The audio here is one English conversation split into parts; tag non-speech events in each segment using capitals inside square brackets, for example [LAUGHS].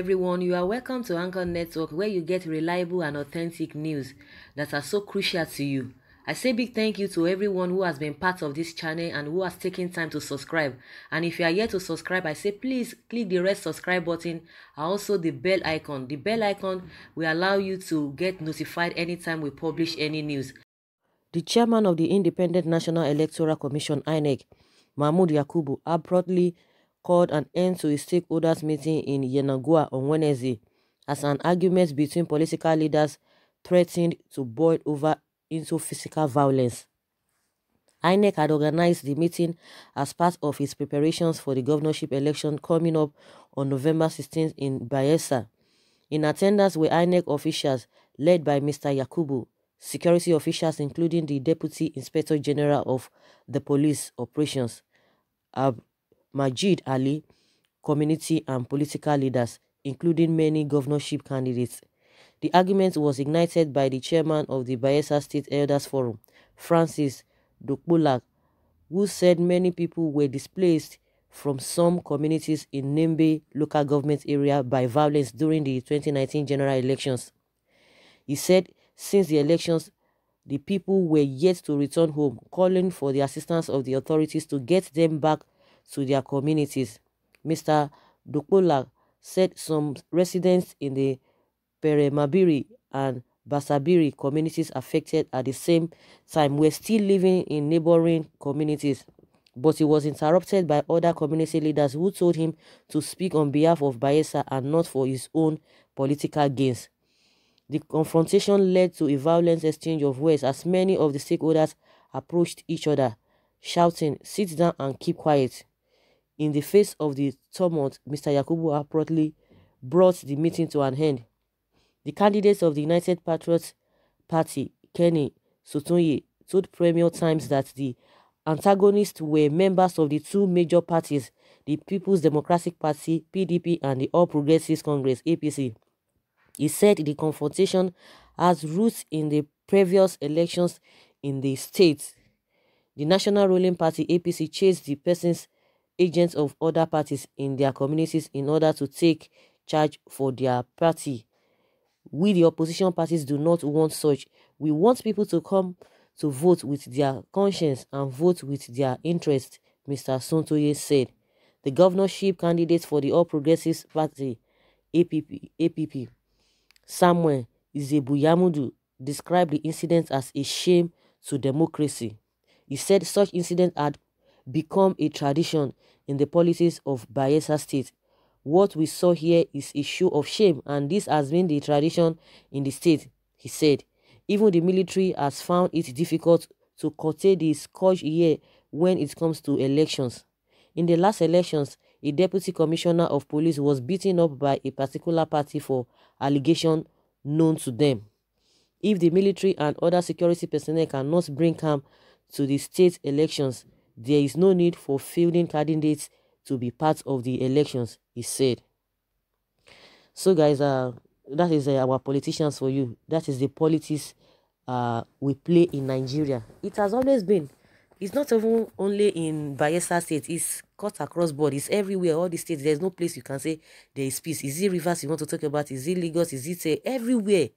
Everyone, you are welcome to Anchor Network where you get reliable and authentic news that are so crucial to you. I say big thank you to everyone who has been part of this channel and who has taken time to subscribe. And if you are yet to subscribe, I say please click the red subscribe button and also the bell icon. The bell icon will allow you to get notified anytime we publish any news. The chairman of the Independent National Electoral Commission, INEC, Mahmood Yakubu, abruptly called an end to a stakeholders meeting in Yenagoa on Wednesday as an argument between political leaders threatened to boil over into physical violence. INEC had organized the meeting as part of its preparations for the governorship election coming up on November 16 in Bayelsa. In attendance were INEC officials led by Mr. Yakubu, security officials including the Deputy Inspector General of the Police Operations, Ab Majid Ali, community and political leaders, including many governorship candidates. The argument was ignited by the chairman of the Bayelsa State Elders Forum, Francis Doukpola, who said many people were displaced from some communities in Nembe local government area by violence during the 2019 general elections. He said since the elections, the people were yet to return home, calling for the assistance of the authorities to get them back to their communities. Mr. Doukpola said some residents in the Peremabiri and Bassambiri communities affected at the same time were still living in neighboring communities. But he was interrupted by other community leaders who told him to speak on behalf of Bayelsa and not for his own political gains. The confrontation led to a violent exchange of words as many of the stakeholders approached each other, shouting, sit down and keep quiet. In the face of the tumult, Mr. Yakubu abruptly brought the meeting to an end. The candidates of the United Patriots Party, Kenny Sotonye, told Premium Times that the antagonists were members of the two major parties, the People's Democratic Party, PDP, and the All Progressives Congress, APC. He said the confrontation has roots in the previous elections in the state. The national ruling party, APC, chased the persons agents of other parties in their communities in order to take charge for their party. We, the opposition parties, do not want such. We want people to come to vote with their conscience and vote with their interest, Mr. Sotonye said. The governorship candidate for the All Progressives Party, APP, APP Samuel Izebuyamudu, described the incident as a shame to democracy. He said such incidents had become a tradition in the politics of Bayelsa State. What we saw here is a show of shame and this has been the tradition in the state, he said. Even the military has found it difficult to curtail the scourge here when it comes to elections. In the last elections, a deputy commissioner of police was beaten up by a particular party for allegation known to them. If the military and other security personnel cannot bring calm to the state elections, there is no need for fielding candidates to be part of the elections, he said. So guys, uh, that is uh, our politicians for you. That is the politics uh, we play in Nigeria. It has always been. It's not even only in Bayelsa State. It's cut across board. It's everywhere. All the states. There's no place you can say there is peace. Is it rivers you want to talk about? Is it Lagos? Is it uh, everywhere?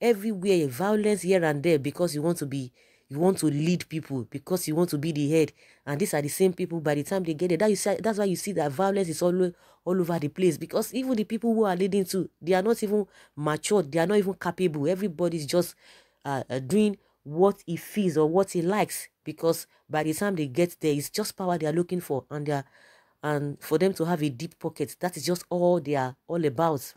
Everywhere. Violence here and there because you want to be you want to lead people because you want to be the head. And these are the same people by the time they get it that you see, that's why you see that violence is all, all over the place. Because even the people who are leading to they are not even matured. They are not even capable. Everybody's just uh, uh, doing what he feels or what he likes. Because by the time they get there it's just power they are looking for. And they are and for them to have a deep pocket that is just all they are all about.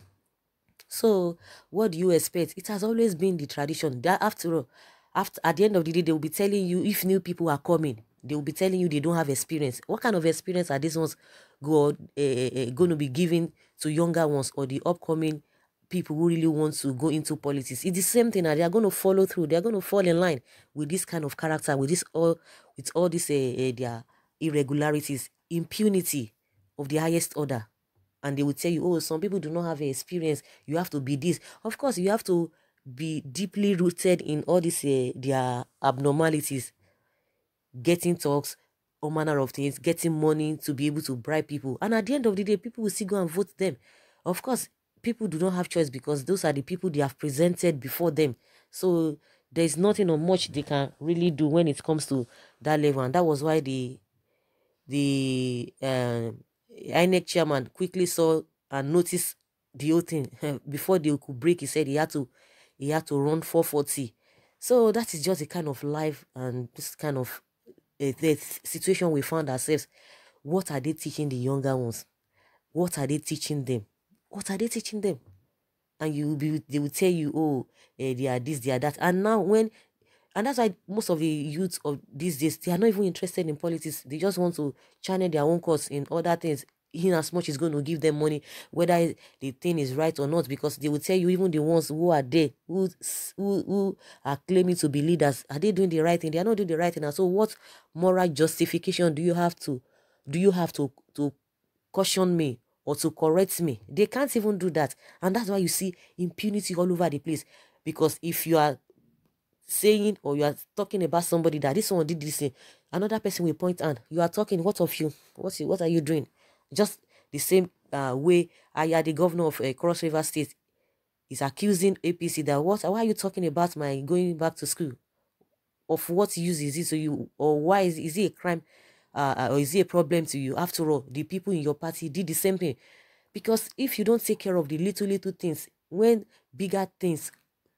So what do you expect? It has always been the tradition. That after all after at the end of the day they will be telling you if new people are coming they will be telling you they don't have experience. What kind of experience are these ones go, uh, uh, going to be given to younger ones or the upcoming people who really want to go into politics? It's the same thing they are going to follow through. They are going to fall in line with this kind of character with this all with all these uh, their irregularities impunity of the highest order. And they will tell you oh some people do not have experience. You have to be this. Of course you have to be deeply rooted in all these uh, their abnormalities getting talks all manner of things getting money to be able to bribe people and at the end of the day people will still go and vote them Of course, people do not have choice because those are the people they have presented before them. So there's nothing or much they can really do when it comes to that level. And that was why the the uh, INEC chairman quickly saw and noticed the whole thing [LAUGHS] before they could break. He said he had to he had to run 440. So that is just a kind of life and this kind of uh, the situation we found ourselves. What are they teaching the younger ones? What are they teaching them? What are they teaching them? And you will be, they will tell you, oh, uh, they are this, they are that. And now when, and that's why most of the youth of these days, they are not even interested in politics. They just want to channel their own course in other things in as much is going to give them money, whether the thing is right or not, because they will tell you even the ones who are there, who who, who are claiming to be leaders, are they doing the right thing? They are not doing the right thing. And so, what moral justification do you have to do you have to to caution me or to correct me. They can't even do that. And that's why you see impunity all over the place. Because if you are saying or you are talking about somebody that this one did this thing, another person will and you are talking, what of you? What's what are you doing? Just the same uh, way had the governor of uh, Cross River State is accusing APC that what why are you talking about my going back to school? Of what use is it to you? Or why is, is it a crime? uh, uh, or is it a problem to you? After all, the people in your party did the same thing. Because if you don't take care of the little, little things, when bigger things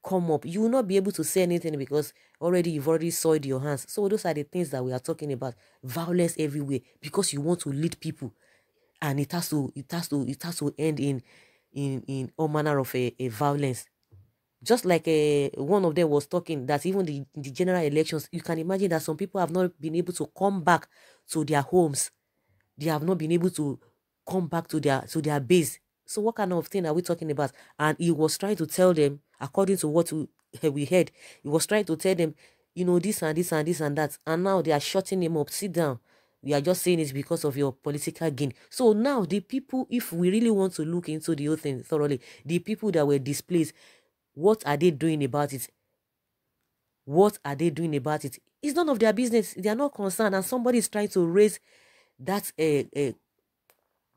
come up, you will not be able to say anything because already you've already soiled your hands. So those are the things that we are talking about. Violence everywhere because you want to lead people. And it has to, it has to, it has to end in in in all manner of a, a violence. Just like uh, one of them was talking that even the, the general elections you can imagine that some people have not been able to come back to their homes. They have not been able to come back to their to their base. So what kind of thing are we talking about? And he was trying to tell them according to what we, we heard he was trying to tell them you know this and this and this and that. And now they are shutting him up. Sit down we are just saying it because of your political gain. So now the people, if we really want to look into the whole thing thoroughly, the people that were displaced, what are they doing about it? What are they doing about it? It's none of their business. They are not concerned, and somebody is trying to raise that uh, uh,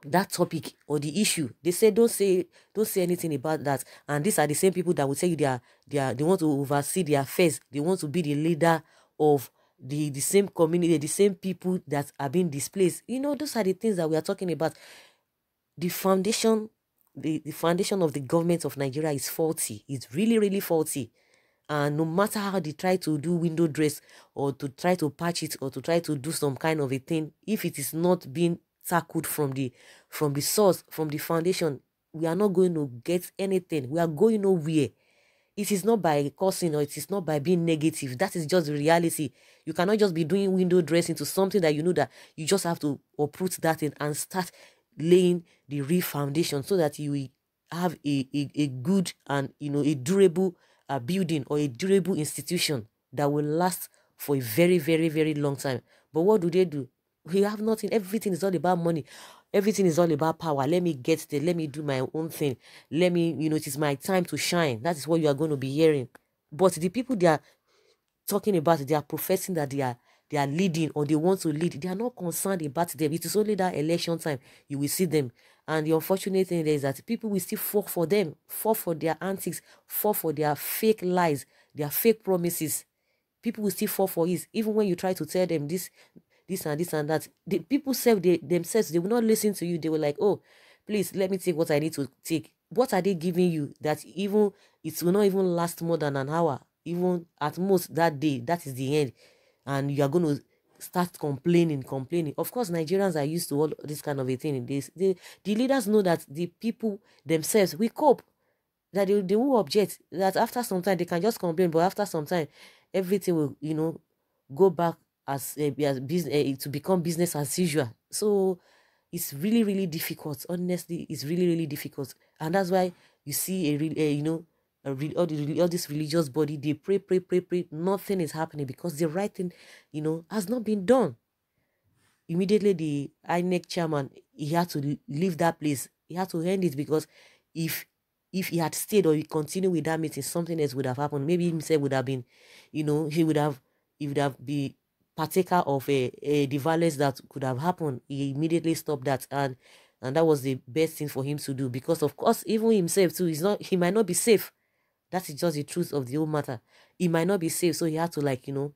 that topic or the issue. They say don't say don't say anything about that. And these are the same people that will tell you they are they are they want to oversee their affairs. They want to be the leader of the the same community, the same people that are being displaced. You know, those are the things that we are talking about. The foundation the, the foundation of the government of Nigeria is faulty. It's really, really faulty. And no matter how they try to do window dress or to try to patch it or to try to do some kind of a thing, if it is not being tackled from the from the source, from the foundation, we are not going to get anything. We are going nowhere. It is not by causing or it is not by being negative. That is just the reality. You cannot just be doing window dressing to something that you know that you just have to uproot that in and start laying the real foundation so that you have a, a, a good and you know a durable uh, building or a durable institution that will last for a very very very long time but what do they do we have nothing everything is all about money everything is all about power let me get there let me do my own thing let me you know it is my time to shine that is what you are going to be hearing but the people they are talking about they are professing that they are they are leading or they want to lead, they are not concerned about them. It is only that election time you will see them. And the unfortunate thing is that people will still fall for them, fall for their antics, fall for their fake lies, their fake promises. People will still fall for it. Even when you try to tell them this, this and this and that, the people self they themselves they will not listen to you. They were like, oh, please let me take what I need to take. What are they giving you that even it will not even last more than an hour? Even at most that day, that is the end and you are going to start complaining, complaining. Of course, Nigerians are used to all this kind of a thing. This, the the leaders know that the people themselves we cope. That they, they will object. That after some time they can just complain, but after some time, everything will you know go back as uh, as business uh, to become business as usual. So it's really really difficult. Honestly, it's really really difficult, and that's why you see a real uh, you know all, the, all this religious body, they pray, pray, pray, pray. Nothing is happening because the right thing, you know, has not been done. Immediately, the INEC chairman, he had to leave that place. He had to end it because if if he had stayed or he continued with that meeting, something else would have happened. Maybe himself would have been, you know, he would have, he would have been partaker of a, a the violence that could have happened. He immediately stopped that. And and that was the best thing for him to do because of course even himself too he's not he might not be safe that is just the truth of the whole matter he might not be safe so he had to like you know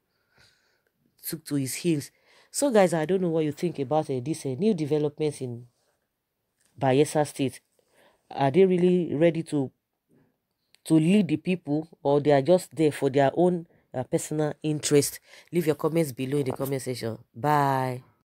took to his heels so guys i don't know what you think about uh, this uh, new developments in bayelsa state are they really ready to to lead the people or they are just there for their own uh, personal interest. Leave your comments below in the comment section. Bye